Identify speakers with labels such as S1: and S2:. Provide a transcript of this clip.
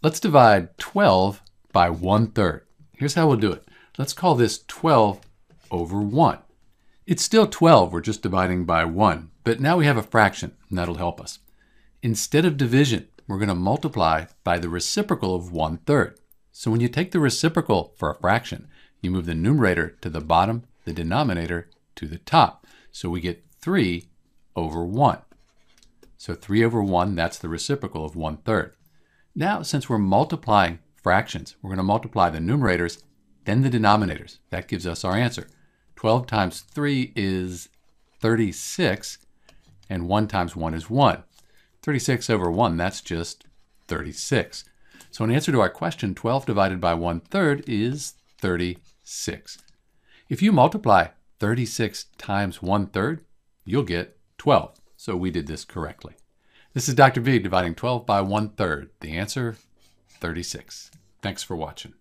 S1: Let's divide 12 by 1 third. Here's how we'll do it. Let's call this 12 over 1. It's still 12, we're just dividing by 1, but now we have a fraction, and that'll help us. Instead of division, we're going to multiply by the reciprocal of 1 third. So when you take the reciprocal for a fraction, you move the numerator to the bottom, the denominator to the top. So we get 3 over 1. So 3 over 1, that's the reciprocal of 1 third. Now, since we're multiplying fractions, we're going to multiply the numerators, then the denominators. That gives us our answer. 12 times 3 is 36, and 1 times 1 is 1. 36 over 1, that's just 36. So in answer to our question, 12 divided by 1 third is 36. If you multiply 36 times 1 third, you'll get 12. So we did this correctly. This is Dr. B dividing 12 by 1 third. The answer, 36. Thanks for watching.